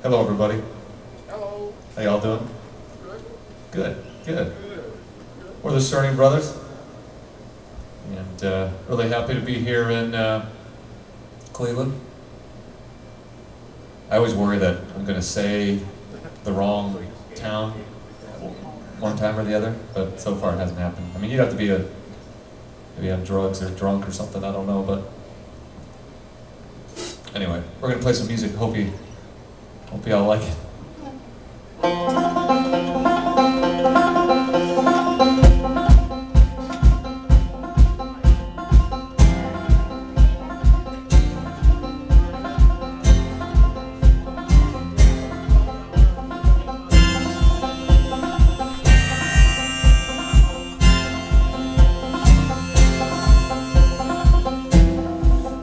Hello, everybody. Hello. How y'all doing? Good. Good, good. Good. We're the Cerny Brothers. And uh, really happy to be here in uh, Cleveland. I always worry that I'm going to say the wrong town one time or the other, but so far it hasn't happened. I mean, you'd have to be a maybe on drugs or drunk or something. I don't know, but anyway, we're gonna play some music. Hope you hope y'all like it.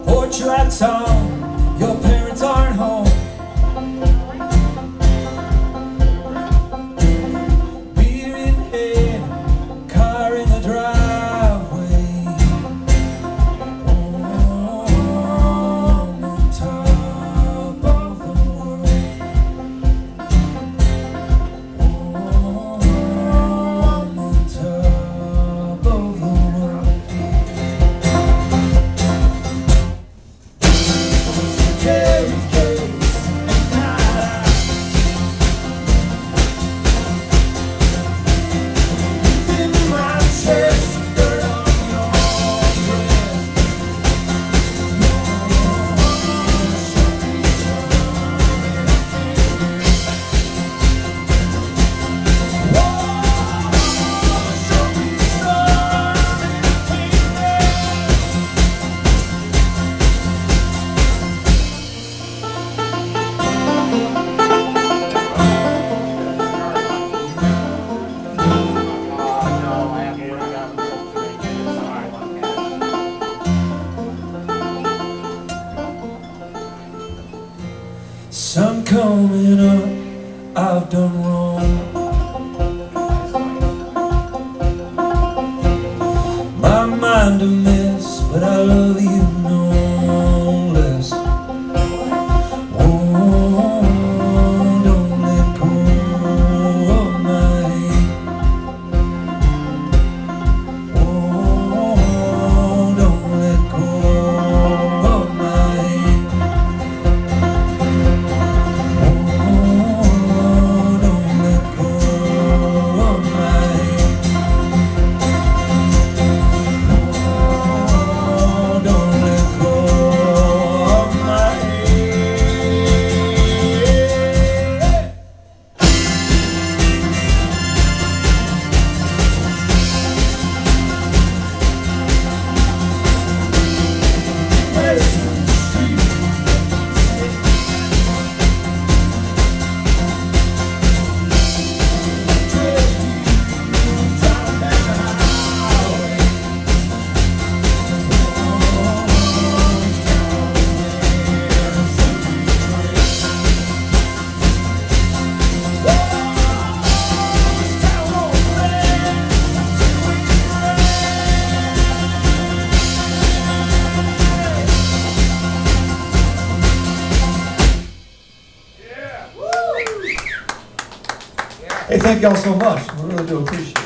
Porch Lights Sun coming up, I've done wrong. My mind a mess, but I love you Hey, thank y'all so much. We really do appreciate it.